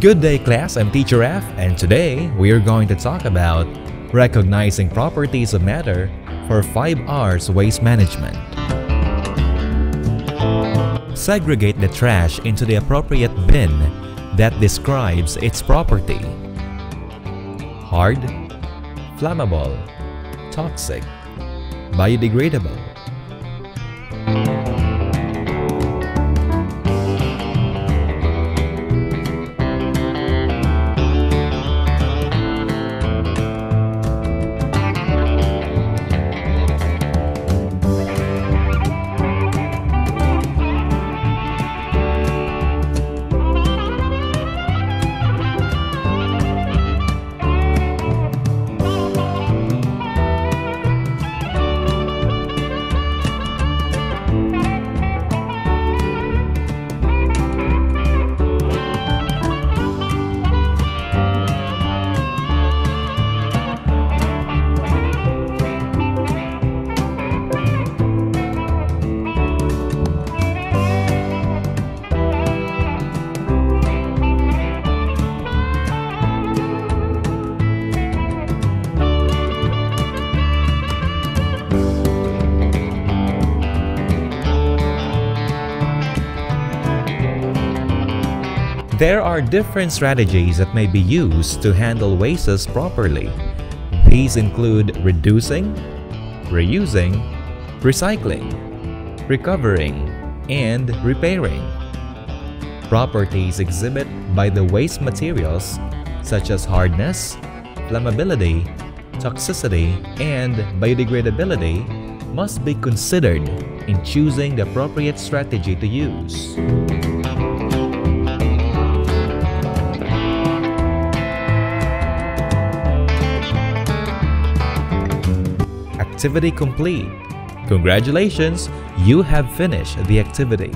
Good day class, I'm Teacher F and today we are going to talk about recognizing properties of matter for 5R's waste management. Segregate the trash into the appropriate bin that describes its property. Hard, flammable, toxic, biodegradable. There are different strategies that may be used to handle wastes properly. These include reducing, reusing, recycling, recovering, and repairing. Properties exhibited by the waste materials such as hardness, flammability, toxicity, and biodegradability must be considered in choosing the appropriate strategy to use. Activity complete. Congratulations, you have finished the activity.